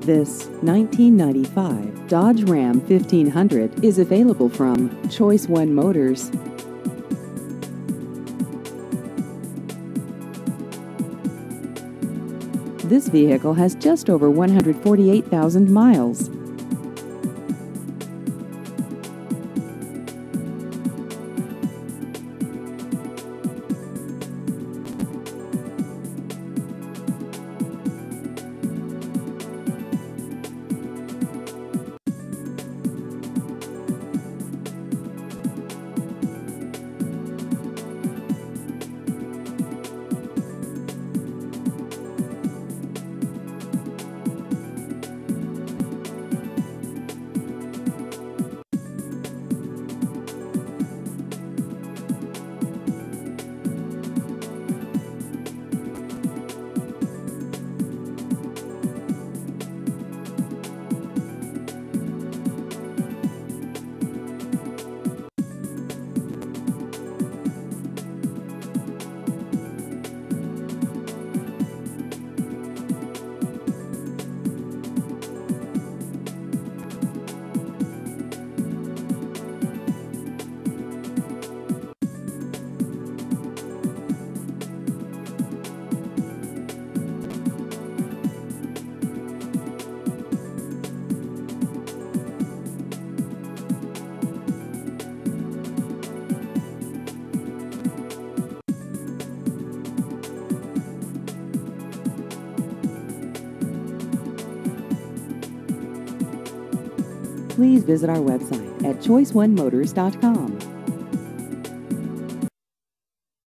This 1995 Dodge Ram 1500 is available from Choice One Motors. This vehicle has just over 148,000 miles. Please visit our website at choiceonemotors.com.